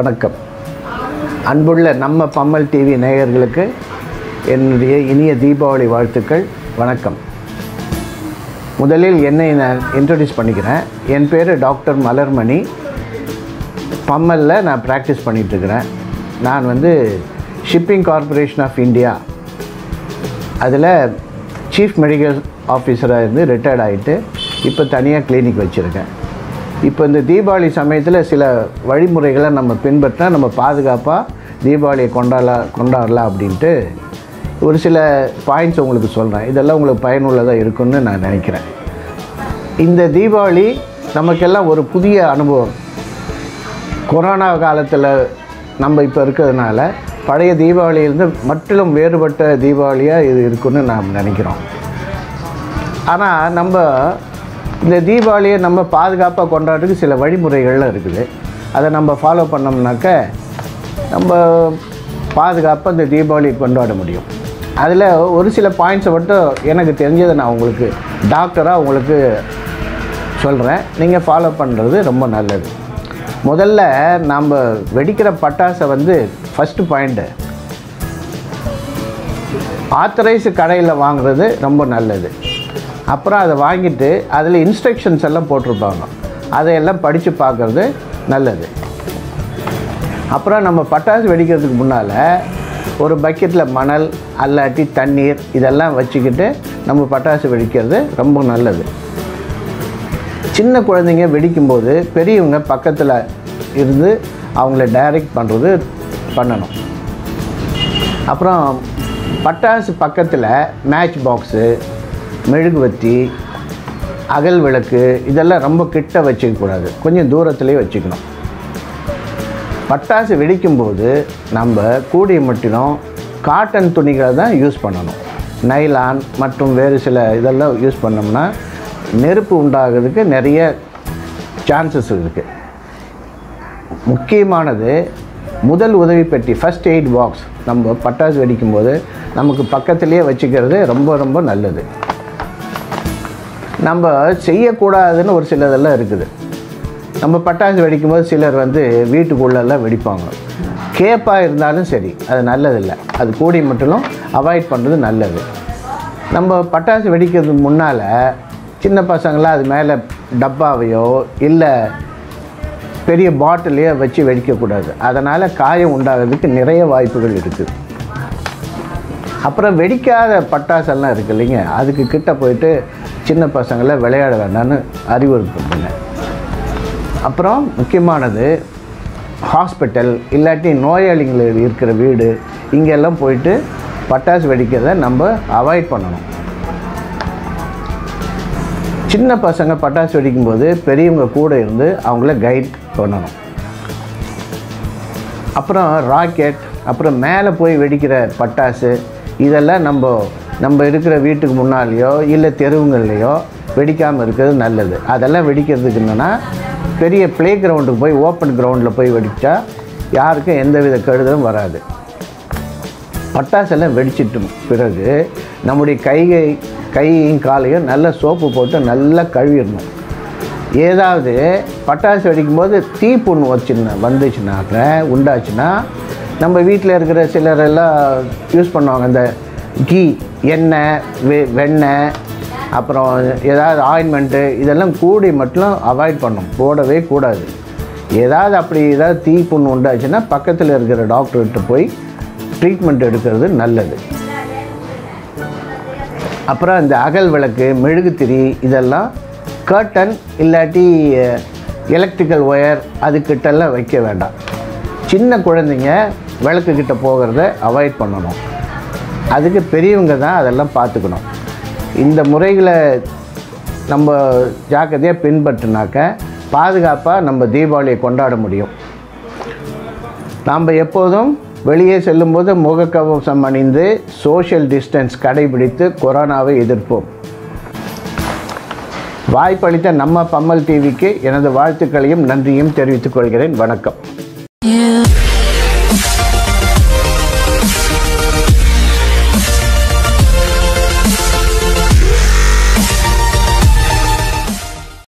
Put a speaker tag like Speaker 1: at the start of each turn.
Speaker 1: வணக்கம். அன்புள்ள நம்ம பம்மல் டிவி நேயர்களுக்கு என்னுடைய இனிய தீபாவளி வாழ்த்துக்கள். வணக்கம். முதலில் என்னை நான் இன்ட்ரடியூஸ் பண்ணிக்கிறேன். என் பேர் டாக்டர் மலர்மணி. பம்மலில் நான் ப்ராக்டிஸ் பண்ணிகிட்ருக்கிறேன் நான் வந்து ஷிப்பிங் கார்ப்பரேஷன் ஆஃப் இந்தியா அதில் சீஃப் மெடிக்கல் ஆஃபீஸராக இருந்து ரிட்டையர்ட் ஆகிட்டு இப்போ தனியாக கிளினிக் வச்சுருக்கேன். இப்போ இந்த தீபாவளி சமயத்தில் சில வழிமுறைகளை நம்ம பின்பற்றினா நம்ம பாதுகாப்பாக தீபாவளியை கொண்டாடலாம் கொண்டாடலாம் அப்படின்ட்டு ஒரு சில பாயிண்ட்ஸ் உங்களுக்கு சொல்கிறேன் இதெல்லாம் உங்களுக்கு பயனுள்ளதாக இருக்குன்னு நான் நினைக்கிறேன். இந்த தீபாவளி நமக்கெல்லாம் ஒரு புதிய அனுபவம். கொரோனா காலத்தில் நம்ம இப்போ இருக்கிறதுனால பழைய தீபாவளியிலிருந்து முற்றிலும் வேறுபட்ட தீபாவளியாக இது இருக்குன்னு நாம் நினைக்கிறோம். ஆனால் நம்ம இந்த தீபாவளியை நம்ம பாதுகாப்பாக கொண்டாடுறதுக்கு சில வழிமுறைகள்லாம் இருக்குது. அதை நம்ம ஃபாலோ பண்ணோம்னாக்க நம்ம பாதுகாப்பாக இந்த தீபாவளி கொண்டாட முடியும். அதில் ஒரு சில பாயிண்ட்ஸை மட்டும் எனக்கு தெரிஞ்சதை நான் உங்களுக்கு டாக்டராக உங்களுக்கு சொல்கிறேன் நீங்கள் ஃபாலோ பண்ணுறது ரொம்ப நல்லது. முதல்ல நாம் வெடிக்கிற பட்டாசை வந்து ஃபஸ்ட்டு பாயிண்ட்டு ஆத்தரைஸ் கடையில் வாங்குறது ரொம்ப நல்லது. அப்புறம் அதை வாங்கிட்டு அதில் இன்ஸ்ட்ரக்ஷன்ஸ் எல்லாம் போட்டிருப்பாங்க. அதையெல்லாம் படித்து பார்க்குறது நல்லது. அப்புறம் நம்ம பட்டாசு வெடிக்கிறதுக்கு முன்னால் ஒரு பக்கெட்டில் மணல் அல்லாட்டி தண்ணீர் இதெல்லாம் வச்சுக்கிட்டு நம்ம பட்டாசு வெடிக்கிறது ரொம்ப நல்லது. சின்ன குழந்தைங்க வெடிக்கும்போது பெரியவங்க பக்கத்தில் இருந்து அவங்கள டைரக்ட் பண்ணுறது பண்ணணும். அப்புறம் பட்டாசு பக்கத்தில் மேட்ச் பாக்ஸு மெழுகுவத்தி அகல் விளக்கு இதெல்லாம் ரொம்ப கிட்ட வச்சுக்கக்கூடாது கொஞ்சம் தூரத்துலேயே வச்சுக்கணும். பட்டாசு வெடிக்கும்போது நம்ம கூடிய மட்டிலும் காட்டன் துணிகளை தான் யூஸ் பண்ணணும். நைலான் மற்றும் வேறு சில இதெல்லாம் யூஸ் பண்ணோம்னா நெருப்பு உண்டாகிறதுக்கு நிறைய சான்சஸ் இருக்குது முக்கியமானது முதல் உதவி பெட்டி ஃபஸ்ட் எய்ட் பாக்ஸ் நம்ம பட்டாசு வெடிக்கும்போது நமக்கு பக்கத்துலேயே வச்சுக்கிறது ரொம்ப ரொம்ப நல்லது. நம்ம செய்யக்கூடாதுன்னு ஒரு சிலதெல்லாம் இருக்குது. நம்ம பட்டாசு வெடிக்கும்போது சிலர் வந்து வீட்டுக்குள்ளெல்லாம் வெடிப்பாங்க. கேப்பாக இருந்தாலும் சரி அது நல்லதில்லை. அது கூடி மட்டும் அவாய்ட் பண்ணுறது நல்லது. நம்ம பட்டாசு வெடிக்கிறதுக்கு முன்னால் சின்ன பசங்களாம் அது மேலே டப்பாவையோ இல்லை பெரிய பாட்டிலையோ வச்சு வெடிக்கக்கூடாது. அதனால் காயம் உண்டாகிறதுக்கு நிறைய வாய்ப்புகள் இருக்குது அப்புறம் வெடிக்காத பட்டாசெல்லாம் இருக்குது இல்லைங்க. அதுக்கு கிட்ட போயிட்டு சின்ன பசங்களை விளையாட வேண்டாம்னு அறிவுறுத்துங்க அப்புறம் முக்கியமானது ஹாஸ்பிட்டல் இல்லாட்டி நோயாளிகள் இருக்கிற வீடு இங்கெல்லாம் போயிட்டு பட்டாசு வெடிக்கிறத நம்ம அவாய்ட் பண்ணணும். சின்ன பசங்க பட்டாசு வெடிக்கும்போது பெரியவங்க கூட இருந்து அவங்கள கைட் பண்ணணும். அப்புறம் ராக்கெட் அப்புறம் மேலே போய் வெடிக்கிற பட்டாசு இதெல்லாம் நம்ம நம்ம இருக்கிற வீட்டுக்கு முன்னாலேயோ இல்லை தெருவுங்கள்லையோ வெடிக்காமல் இருக்கிறது நல்லது. அதெல்லாம் வெடிக்கிறதுக்கு என்னென்னா பெரிய ப்ளே கிரவுண்டுக்கு போய் ஓப்பன் கிரவுண்டில் போய் வெடித்தா யாருக்கும் எந்தவித கெடுதலும் வராது. பட்டாசெல்லாம் வெடிச்சிட்டு பிறகு நம்முடைய கைகை கையையும் காலையும் நல்லா சோப்பு போட்டு நல்லா கழுவிடணும். ஏதாவது பட்டாசு வெடிக்கும்போது தீப்புண் வச்சுன்னு வந்துச்சுனாக்க உண்டாச்சுன்னா நம்ம வீட்டில் இருக்கிற சிலர் எல்லாம் யூஸ் பண்ணுவாங்க. இந்த கீ எண்ணெய் வெ வெண்ணெய் அப்புறம் ஏதாவது ஆயின்மெண்ட்டு இதெல்லாம் கூடி மட்டும் அவாய்ட் பண்ணும். போடவே கூடாது. ஏதாவது அப்படி ஏதாவது தீப்புண் உண்டாச்சுன்னா பக்கத்தில் இருக்கிற டாக்டர்கிட்ட போய் ட்ரீட்மெண்ட் எடுக்கிறது நல்லது. அப்புறம் இந்த அகல் விளக்கு மெழுகுத்திரி இதெல்லாம் கர்டன் இல்லாட்டி எலக்ட்ரிக்கல் ஒயர் அதுக்கிட்டெல்லாம் வைக்க வேண்டாம். சின்ன குழந்தைங்க விளக்குக்கிட்ட போகிறத அவாய்ட் பண்ணணும். அதுக்கு பெரியவங்க தான் அதெல்லாம் பார்த்துக்கணும். இந்த முறைகளை நம்ம ஜாக்கிரதையாக பின்பற்றினாக்க பாதுகாப்பாக நம்ம தீபாவளியை கொண்டாட முடியும். நாம் எப்போதும் வெளியே செல்லும்போது முகக்கவசம் அணிந்து சோஷியல் டிஸ்டன்ஸ் கடைபிடித்து கொரோனாவை எதிர்ப்போம். வாய்ப்பளித்த நம்ம பம்மல் டிவிக்கு எனது வாழ்த்துக்களையும் நன்றியும் தெரிவித்துக் கொள்கிறேன். வணக்கம்.